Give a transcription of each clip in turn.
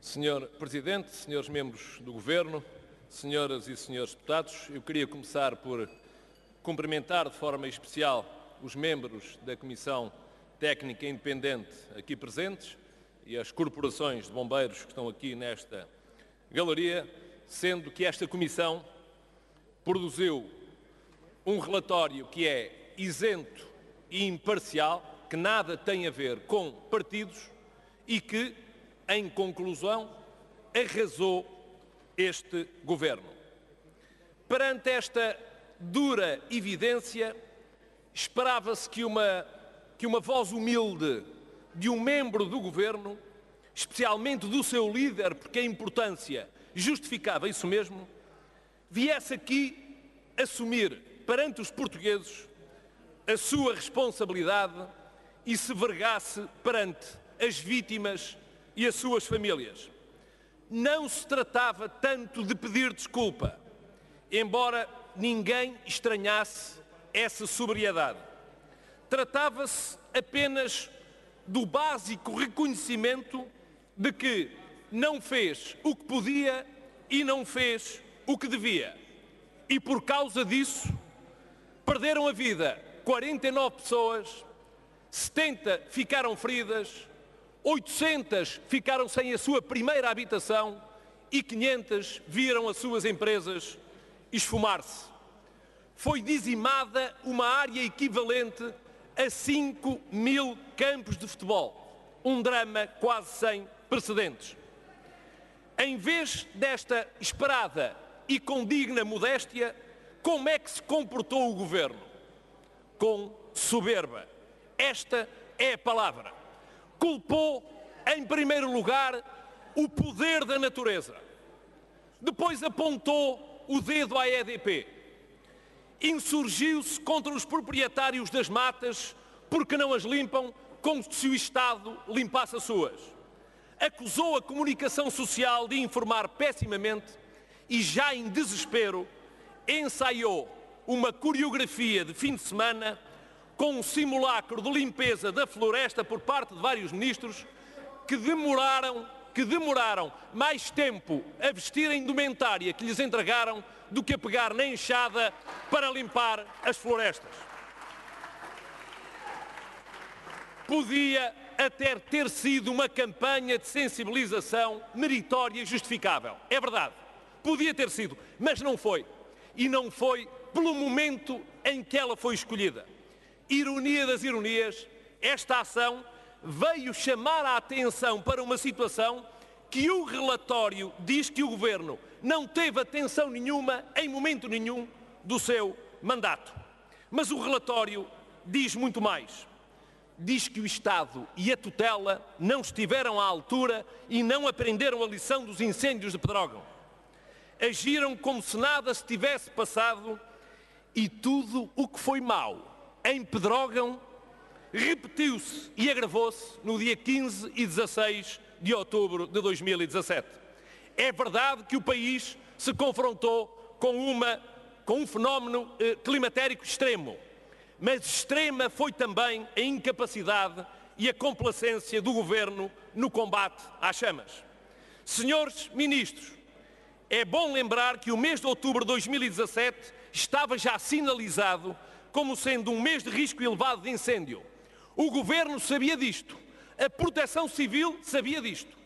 Senhor Presidente, senhores membros do Governo, senhoras e senhores deputados, eu queria começar por cumprimentar de forma especial os membros da Comissão Técnica Independente aqui presentes e as corporações de bombeiros que estão aqui nesta galeria, sendo que esta Comissão produziu um relatório que é isento e imparcial, que nada tem a ver com partidos e que, em conclusão, arrasou este governo. Perante esta dura evidência, esperava-se que uma, que uma voz humilde de um membro do governo, especialmente do seu líder, porque a importância justificava isso mesmo, viesse aqui assumir perante os portugueses a sua responsabilidade e se vergasse perante as vítimas e as suas famílias. Não se tratava tanto de pedir desculpa, embora ninguém estranhasse essa sobriedade. Tratava-se apenas do básico reconhecimento de que não fez o que podia e não fez o que devia. E por causa disso, perderam a vida 49 pessoas, 70 ficaram feridas, 800 ficaram sem a sua primeira habitação e 500 viram as suas empresas esfumar-se. Foi dizimada uma área equivalente a 5 mil campos de futebol. Um drama quase sem precedentes. Em vez desta esperada e com digna modéstia, como é que se comportou o governo? Com soberba. Esta é a palavra. Culpou, em primeiro lugar, o poder da natureza. Depois apontou o dedo à EDP. Insurgiu-se contra os proprietários das matas porque não as limpam como se o Estado limpasse as suas. Acusou a comunicação social de informar pessimamente e, já em desespero, ensaiou uma coreografia de fim de semana com um simulacro de limpeza da floresta por parte de vários ministros que demoraram, que demoraram mais tempo a vestir a indumentária que lhes entregaram do que a pegar na enxada para limpar as florestas. Podia até ter sido uma campanha de sensibilização meritória e justificável. É verdade. Podia ter sido, mas não foi. E não foi pelo momento em que ela foi escolhida. Ironia das ironias, esta ação veio chamar a atenção para uma situação que o relatório diz que o governo não teve atenção nenhuma em momento nenhum do seu mandato. Mas o relatório diz muito mais. Diz que o Estado e a tutela não estiveram à altura e não aprenderam a lição dos incêndios de Pedrógão agiram como se nada se tivesse passado e tudo o que foi mau em Pedrógão repetiu-se e agravou-se no dia 15 e 16 de outubro de 2017. É verdade que o país se confrontou com, uma, com um fenómeno eh, climatérico extremo, mas extrema foi também a incapacidade e a complacência do governo no combate às chamas. Senhores ministros, é bom lembrar que o mês de outubro de 2017 estava já sinalizado como sendo um mês de risco elevado de incêndio. O Governo sabia disto, a Proteção Civil sabia disto,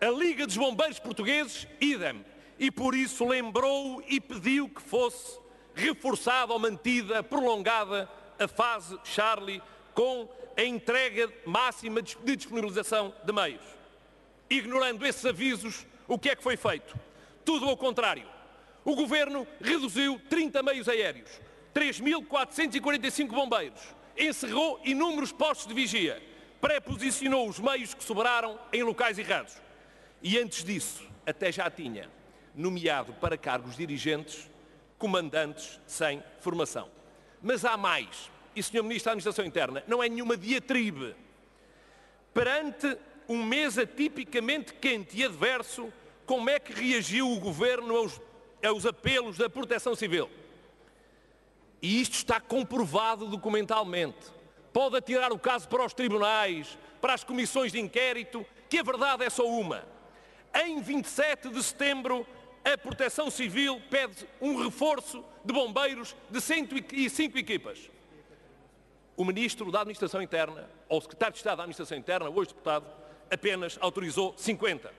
a Liga dos Bombeiros Portugueses, idem, e por isso lembrou e pediu que fosse reforçada ou mantida, prolongada a fase Charlie com a entrega máxima de disponibilização de meios. Ignorando esses avisos, o que é que foi feito? Tudo ao contrário. O governo reduziu 30 meios aéreos, 3.445 bombeiros, encerrou inúmeros postos de vigia, pré-posicionou os meios que sobraram em locais errados. E antes disso, até já tinha nomeado para cargos dirigentes comandantes sem formação. Mas há mais. E, Sr. Ministro da Administração Interna, não é nenhuma diatribe. Perante um mês atipicamente quente e adverso, como é que reagiu o governo aos, aos apelos da proteção civil. E isto está comprovado documentalmente. Pode atirar o caso para os tribunais, para as comissões de inquérito, que a verdade é só uma. Em 27 de setembro, a Proteção Civil pede um reforço de bombeiros de 105 equipas. O Ministro da Administração Interna, ou o Secretário de Estado da Administração Interna, hoje deputado, apenas autorizou 50.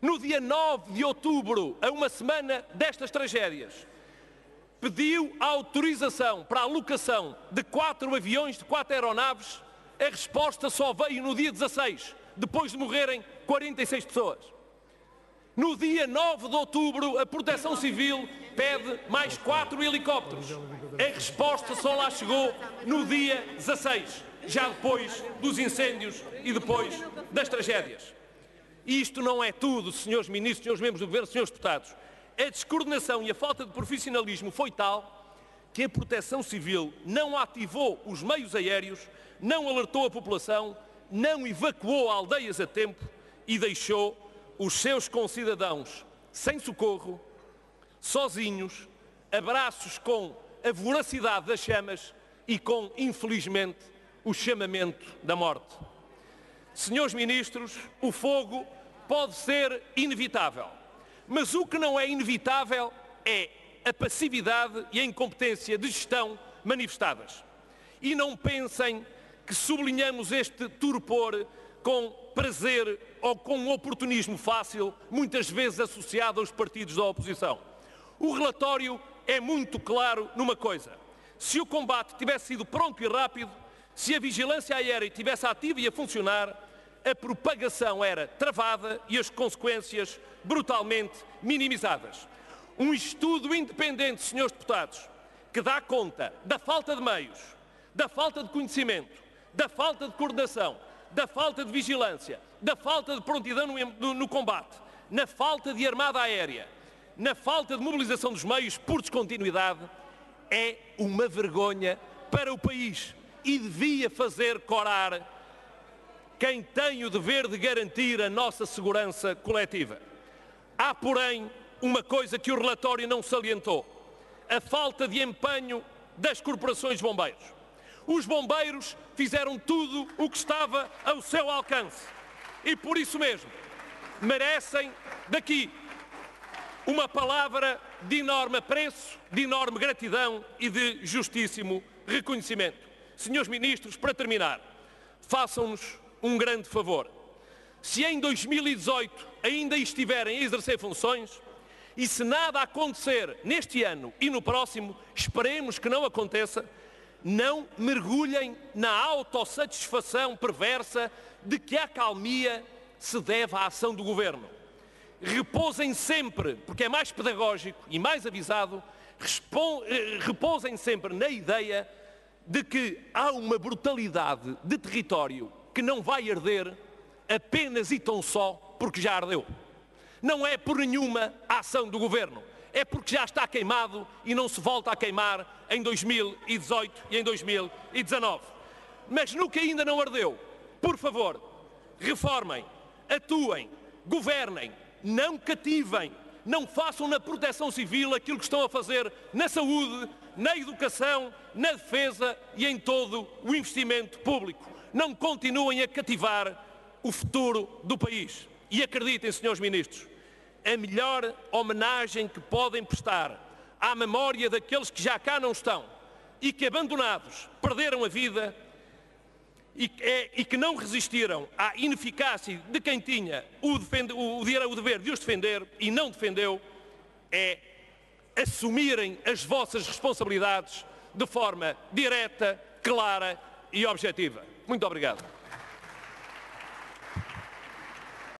No dia 9 de outubro, a uma semana destas tragédias, pediu autorização para a alocação de quatro aviões, de quatro aeronaves. A resposta só veio no dia 16, depois de morrerem 46 pessoas. No dia 9 de outubro, a Proteção Civil pede mais quatro helicópteros. A resposta só lá chegou no dia 16, já depois dos incêndios e depois das tragédias. Isto não é tudo, senhores ministros, senhores membros do Governo, senhores deputados. A descoordenação e a falta de profissionalismo foi tal que a Proteção Civil não ativou os meios aéreos, não alertou a população, não evacuou aldeias a tempo e deixou os seus concidadãos sem socorro, sozinhos, abraços com a voracidade das chamas e com, infelizmente, o chamamento da morte. Senhores ministros, o fogo pode ser inevitável, mas o que não é inevitável é a passividade e a incompetência de gestão manifestadas. E não pensem que sublinhamos este torpor com prazer ou com um oportunismo fácil, muitas vezes associado aos partidos da oposição. O relatório é muito claro numa coisa. Se o combate tivesse sido pronto e rápido, se a vigilância aérea estivesse ativa e a funcionar, a propagação era travada e as consequências brutalmente minimizadas. Um estudo independente, senhores deputados, que dá conta da falta de meios, da falta de conhecimento, da falta de coordenação, da falta de vigilância, da falta de prontidão no, no, no combate, na falta de armada aérea, na falta de mobilização dos meios por descontinuidade, é uma vergonha para o país e devia fazer corar quem tem o dever de garantir a nossa segurança coletiva. Há, porém, uma coisa que o relatório não salientou: a falta de empenho das corporações bombeiros. Os bombeiros fizeram tudo o que estava ao seu alcance e, por isso mesmo, merecem daqui uma palavra de enorme preço, de enorme gratidão e de justíssimo reconhecimento. Senhores Ministros, para terminar, façam-nos um grande favor. Se em 2018 ainda estiverem a exercer funções, e se nada acontecer neste ano e no próximo, esperemos que não aconteça, não mergulhem na autossatisfação perversa de que a acalmia se deve à ação do governo. Repousem sempre, porque é mais pedagógico e mais avisado, eh, repousem sempre na ideia de que há uma brutalidade de território que não vai arder apenas e tão só porque já ardeu. Não é por nenhuma ação do governo é porque já está queimado e não se volta a queimar em 2018 e em 2019. Mas no que ainda não ardeu, por favor, reformem, atuem, governem, não cativem, não façam na proteção civil aquilo que estão a fazer na saúde, na educação, na defesa e em todo o investimento público. Não continuem a cativar o futuro do país. E acreditem, senhores ministros, a melhor homenagem que podem prestar à memória daqueles que já cá não estão e que, abandonados, perderam a vida e, é, e que não resistiram à ineficácia de quem tinha o, defende, o, o dever de os defender e não defendeu, é assumirem as vossas responsabilidades de forma direta, clara e objetiva. Muito obrigado.